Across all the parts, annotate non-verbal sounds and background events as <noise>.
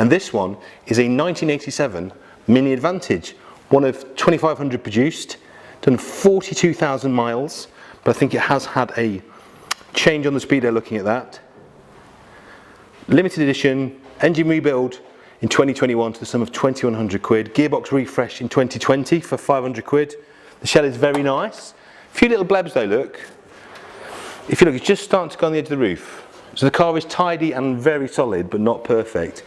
And this one is a 1987 Mini Advantage, one of 2,500 produced, done 42,000 miles, but I think it has had a change on the speedo looking at that. Limited edition, engine rebuild in 2021 to the sum of 2100 quid, gearbox refresh in 2020 for 500 quid. The shell is very nice. A few little blebs though, look. If you look, it's just starting to go on the edge of the roof. So the car is tidy and very solid, but not perfect.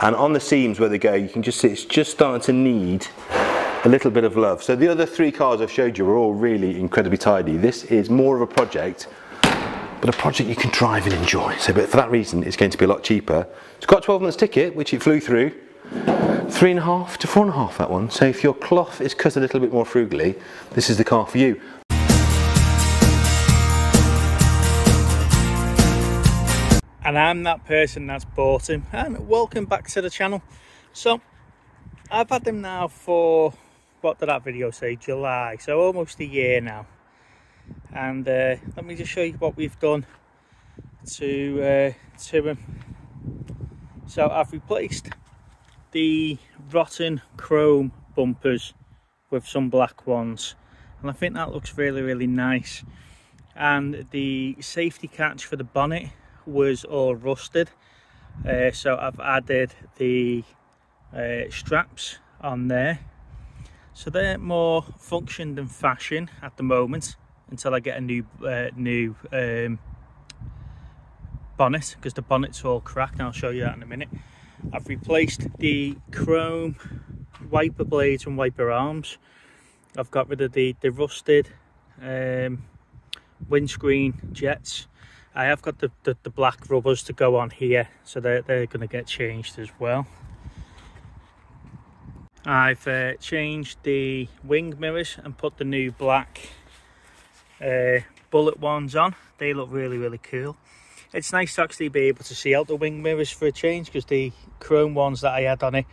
And on the seams where they go, you can just see it's just starting to need a little bit of love. So the other three cars I've showed you are all really incredibly tidy. This is more of a project, but a project you can drive and enjoy. So but for that reason, it's going to be a lot cheaper. It's got a 12 months ticket, which it flew through. Three and a half to four and a half, that one. So if your cloth is cut a little bit more frugally, this is the car for you. And I'm that person that's bought him. And welcome back to the channel. So I've had them now for what did that video say? July. So almost a year now. And uh, let me just show you what we've done to uh, to him. So I've replaced the rotten chrome bumpers with some black ones. And I think that looks really really nice. And the safety catch for the bonnet was all rusted. Uh, so I've added the uh, straps on there. So they're more function than fashion at the moment until I get a new uh, new um, bonnet because the bonnet's all cracked and I'll show you that in a minute. I've replaced the chrome wiper blades and wiper arms. I've got rid of the, the rusted um, windscreen jets I have got the, the, the, black rubbers to go on here, so they're, they're going to get changed as well. I've uh, changed the wing mirrors and put the new black uh, bullet ones on. They look really, really cool. It's nice to actually be able to see out the wing mirrors for a change because the chrome ones that I had on it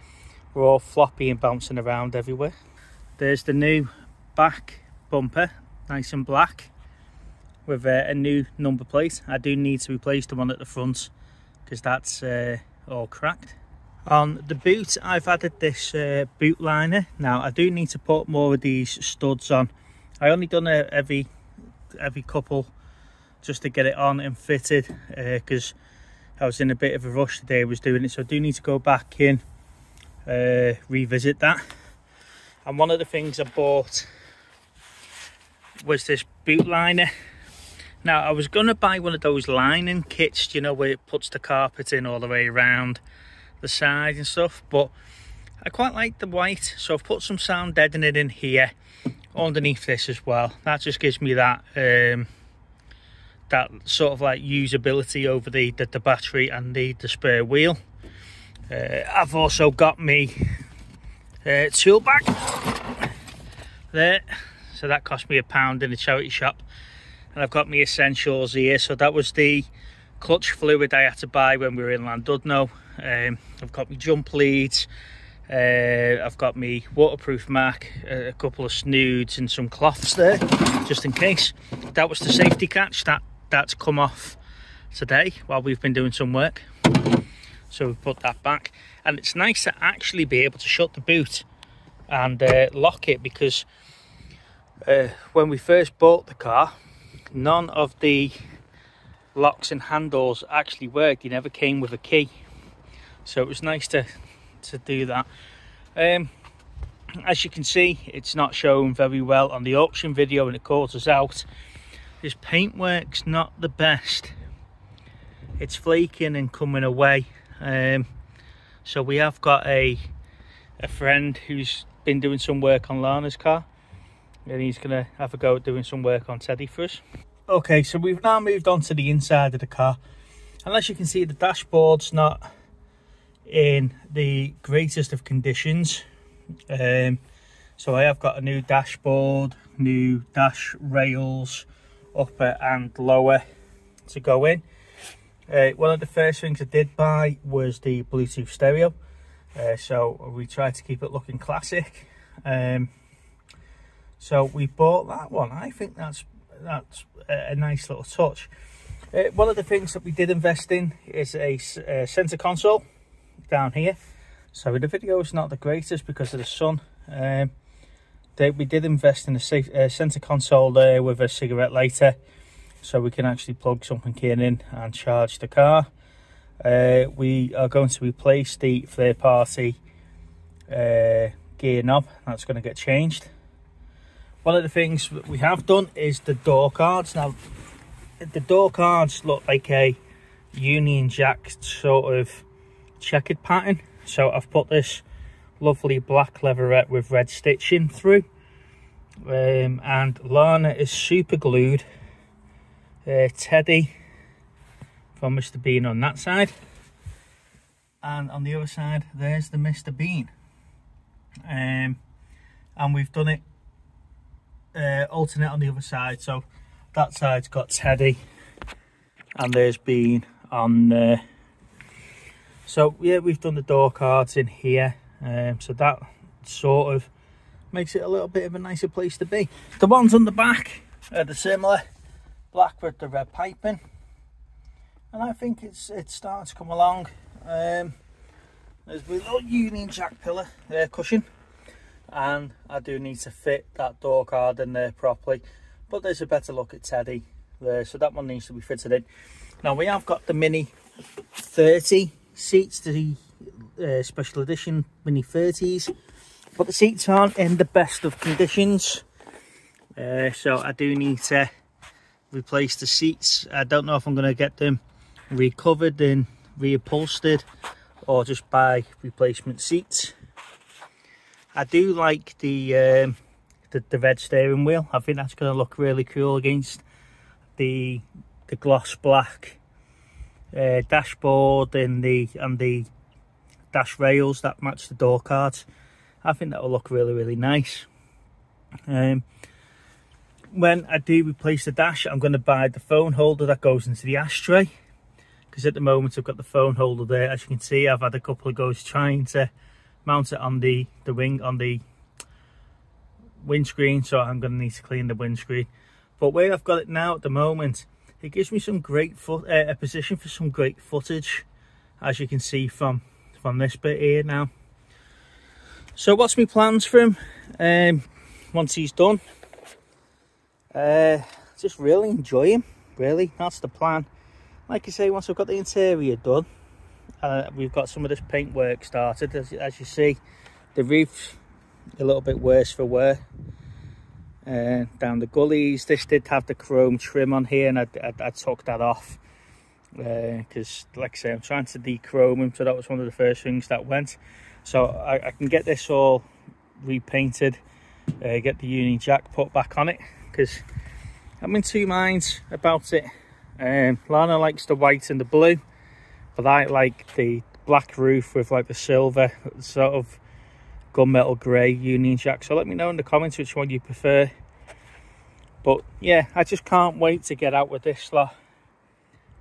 were all floppy and bouncing around everywhere. There's the new back bumper, nice and black with uh, a new number plate. I do need to replace the one at the front because that's uh, all cracked. On the boot, I've added this uh, boot liner. Now, I do need to put more of these studs on. I only done it every every couple just to get it on and fitted because uh, I was in a bit of a rush today I was doing it so I do need to go back in uh, revisit that and one of the things I bought was this boot liner now, I was going to buy one of those lining kits, you know, where it puts the carpet in all the way around the side and stuff, but I quite like the white, so I've put some sound deadening in here underneath this as well. That just gives me that um, that sort of like usability over the, the, the battery and the, the spare wheel. Uh, I've also got me uh, tool bag there, so that cost me a pound in the charity shop and I've got my essentials here. So that was the clutch fluid I had to buy when we were in Llandudno. Um, I've got my jump leads uh, I've got my waterproof mac a couple of snoods and some cloths there just in case. That was the safety catch that that's come off today while we've been doing some work. So we put that back. And it's nice to actually be able to shut the boot and uh, lock it because uh, when we first bought the car none of the locks and handles actually worked. They never came with a key. So it was nice to to do that. Um, as you can see it's not shown very well on the auction video and it calls us out. This paintwork's not the best. It's flaking and coming away. Um, so we have got a a friend who's been doing some work on Lana's car and he's gonna have a go at doing some work on Teddy for us. Okay, so we've now moved on to the inside of the car. And as you can see, the dashboard's not in the greatest of conditions. Um, so I have got a new dashboard, new dash rails, upper and lower to go in. Uh, one of the first things I did buy was the Bluetooth stereo. Uh, so we tried to keep it looking classic. Um, so we bought that one. I think that's that's a nice little touch. Uh, one of the things that we did invest in is a, center console. down here. So the video is not the greatest because of the sun. Um, they, we did invest in a safe, uh, centre console there with a cigarette lighter so we can actually plug something in and charge the car. Uh, we are going to replace the third party uh, gear knob that's going to get changed one of the things we have done is the door cards. Now the door cards look like a union jack sort of checkered pattern. So i've put this lovely black leatherette with red stitching through. Um, and lana is super glued. Uh, teddy from mr bean on that side. And on the other side there's the mr bean. Um, and we've done it uh, alternate on the other side. So that side's got Teddy and there's Bean on there. So yeah we've done the door cards in here. Um, so that sort of makes it a little bit of a nicer place to be. The ones on the back are the similar. Black with the red piping. And I think it's it's starting to come along. Um, there's a little Union Jack pillar uh, cushion and I do need to fit that door card in there properly. But there's a better look at Teddy there so that one needs to be fitted in. Now we have got the mini 30 seats the uh, special edition mini 30s but the seats aren't in the best of conditions. Uh, so I do need to replace the seats. I don't know if I'm going to get them recovered and reupholstered or just buy replacement seats I do like the, um, the, the red steering wheel. I think that's going to look really cool against the the gloss black uh, dashboard and the and the dash rails that match the door cards. I think that will look really really nice. Um, when I do replace the dash, I'm going to buy the phone holder that goes into the ashtray because at the moment I've got the phone holder there. As you can see, I've had a couple of goes trying to mount it on the the wing on the windscreen so I'm going to need to clean the windscreen. But where I've got it now at the moment it gives me some great foot uh, a position for some great footage as you can see from from this bit here now. So what's my plans for him um, once he's done? Uh, just really enjoy him really. That's the plan. Like I say once I've got the interior done uh, we've got some of this paint work started. As, as you see the roof's a little bit worse for wear. Uh, down the gullies this did have the chrome trim on here and I, I, I took that off. Because uh, like I say I'm trying to dechrome them so that was one of the first things that went. So I, I can get this all repainted uh, get the Union Jack put back on it because I'm in two minds about it. Um, Lana likes the white and the blue but I like the black roof with like the silver sort of gunmetal grey Union Jack. So let me know in the comments which one you prefer. But yeah, I just can't wait to get out with this lot.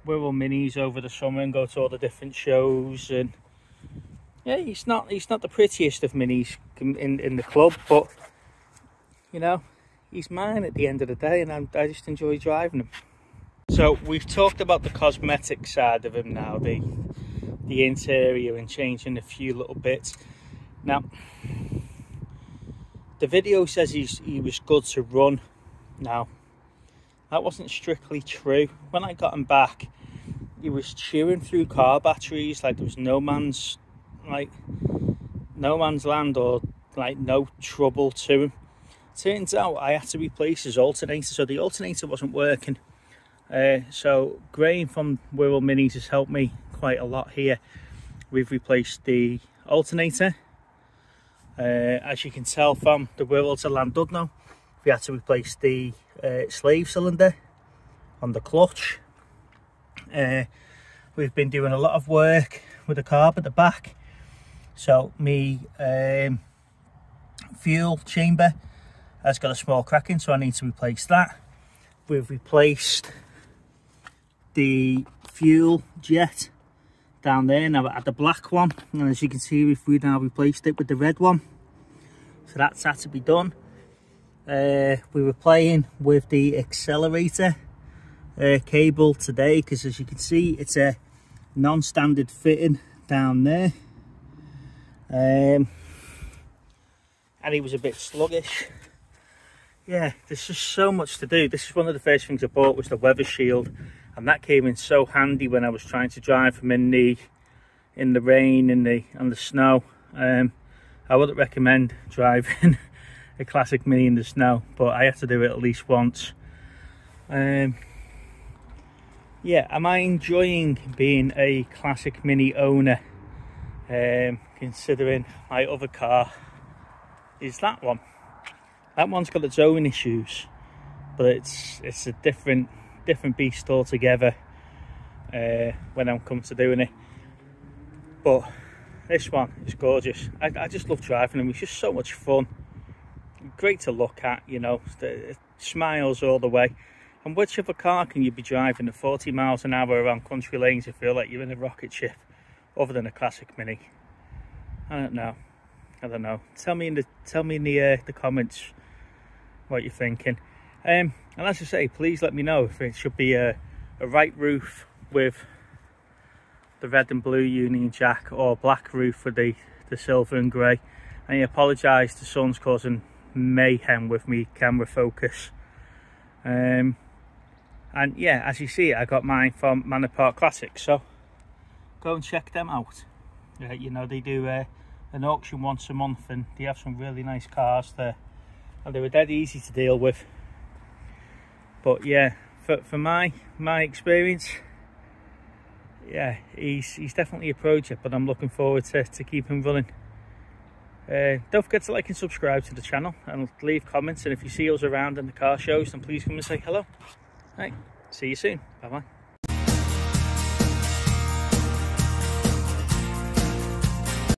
Wirral Minis over the summer and go to all the different shows and yeah, he's not he's not the prettiest of minis in in the club, but you know, he's mine at the end of the day, and I'm, I just enjoy driving him. So we've talked about the cosmetic side of him now, the the interior and changing a few little bits. Now, the video says he's he was good to run. Now, that wasn't strictly true. When I got him back, he was chewing through car batteries like there was no man's like no man's land or like no trouble to him. Turns out I had to replace his alternator, so the alternator wasn't working uh, so Graham from Wirral Minis has helped me quite a lot here. We've replaced the alternator. Uh, as you can tell from the Wirral to Llandudno, we had to replace the uh, slave cylinder on the clutch. Uh, we've been doing a lot of work with the carb at the back. So me um, fuel chamber has got a small crack in, so I need to replace that. We've replaced the fuel jet down there. Now at the black one and as you can see we've now replaced it with the red one. So that's had to be done. Uh, we were playing with the accelerator uh, cable today because as you can see it's a non-standard fitting down there. Um, and he was a bit sluggish. Yeah, there's just so much to do. This is one of the first things I bought was the weather shield, and that came in so handy when I was trying to drive him in the in the rain in the and the snow. Um, I wouldn't recommend <laughs> driving a classic mini in the snow, but I had to do it at least once. Um, yeah, am I enjoying being a classic mini owner? Um, considering my other car is that one. That one's got its own issues, but it's it's a different different beast altogether uh, when I'm come to doing it. But this one is gorgeous. I, I just love driving them. It's just so much fun. Great to look at, you know. It smiles all the way. And which other car can you be driving at 40 miles an hour around country lanes and feel like you're in a rocket ship, other than a classic Mini? I don't know. I don't know. Tell me in the tell me in the uh, the comments what you're thinking. Um, and as I say, please let me know if it should be a, a right roof with the red and blue Union Jack or black roof with the, the silver and grey. And I apologise, the sun's causing mayhem with me camera focus. Um, and yeah, as you see, I got mine from Manor Park Classics, so go and check them out. Uh, you know, they do uh, an auction once a month and they have some really nice cars there. And they were dead easy to deal with. But yeah, for, for my my experience, yeah, he's he's definitely a project, but I'm looking forward to, to keep him running. Uh, don't forget to like and subscribe to the channel and leave comments. And if you see us around in the car shows, then please come and say hello. Right, see you soon. Bye bye.